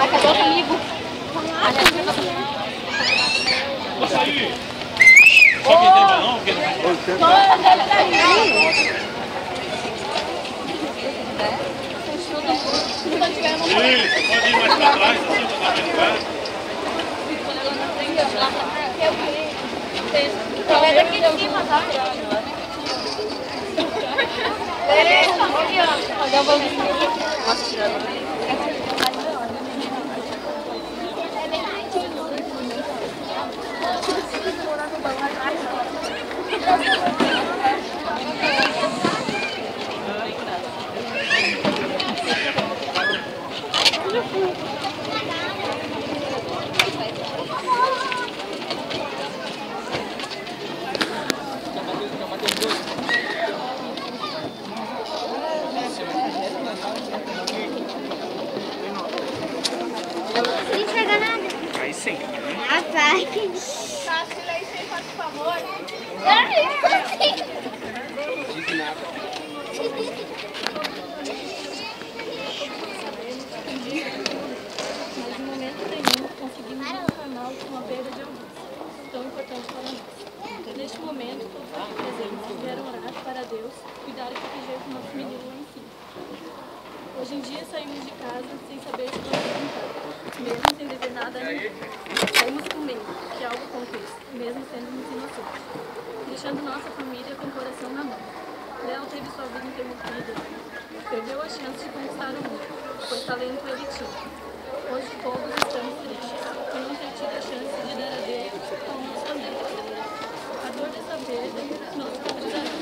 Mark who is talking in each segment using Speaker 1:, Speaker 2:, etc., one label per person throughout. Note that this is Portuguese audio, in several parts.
Speaker 1: Marcador comigo.
Speaker 2: Posso ir? Só quem tem balão, porque não vai. Isso, pode ir mais pra trás, assim, pra dar lugar.
Speaker 1: É daqui de cima, tá? Beleza, ó. Olha o bagulho. Nossa, tirando.
Speaker 2: Aí sim.
Speaker 3: Rapaz.
Speaker 1: Tá, silêncio aí, faz favor.
Speaker 4: Mas em momento nenhum conseguimos informar uma perda de alguns, tão importante para nós. Neste momento, todos aqui presentes vieram orar para Deus, cuidar e proteger o nosso menino lá em cima. Hoje em dia saímos de casa sem saber se vamos brincar, mesmo sem dever nada a ninguém. Saímos com medo que algo aconteça, mesmo sendo inocentes, deixando nossa família com o coração na mão. Léo teve sua vida interrompida, perdeu a chance de conquistar o mundo, pois talento ele tinha. Hoje todos estamos tristes por não ter tido a chance de dar a Deus ao nosso amigo. A dor dessa perda nos paralisará.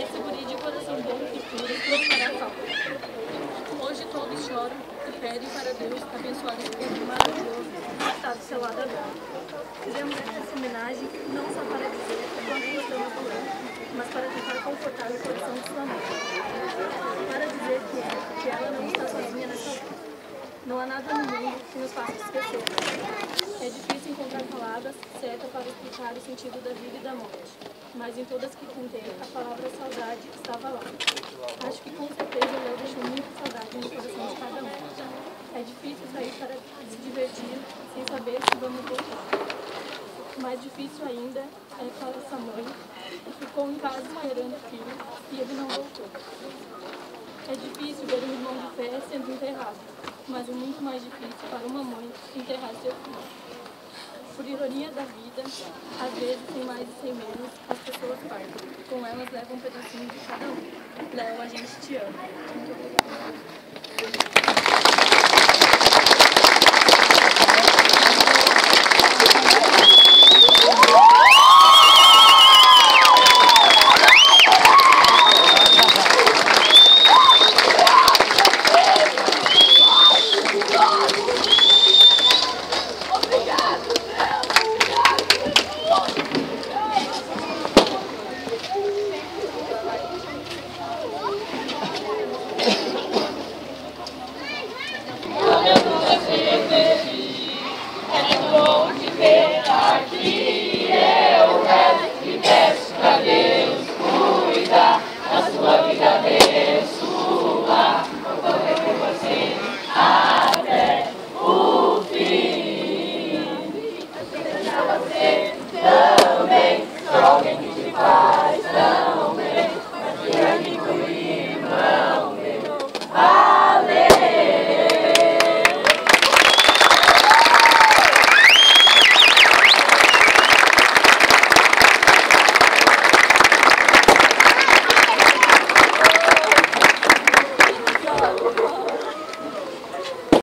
Speaker 4: Esse guri de coração bom e puro não fará falta. Hoje todos choram e pedem para Deus abençoar esse povo maravilhoso que está do seu lado agora. Fizemos essa homenagem não só para dizer quanto gostamos do Léo, mas para tentar confortar o coração de sua mãe. Para dizer que, que ela não está sozinha nessa vida. Não há nada no mundo que nos faça esquecer. É difícil encontrar palavras certas para explicar o sentido da vida e da morte, mas em todas que tentei, a palavra saudade estava lá. Acho que com certeza o Léo deixou muita saudade no coração de cada um. É difícil sair para se divertir sem saber se vamos voltar. Mais difícil ainda é para essa mãe que ficou em casa esperando o filho e ele não voltou. É difícil ver um irmão de fé sendo enterrado, mas é muito mais difícil para uma mãe enterrar seu filho. Por ironia da vida, às vezes, sem mais e sem menos, as pessoas partem. Com elas levam um pedacinho de cada um. Léo, a gente te ama. Muito obrigada.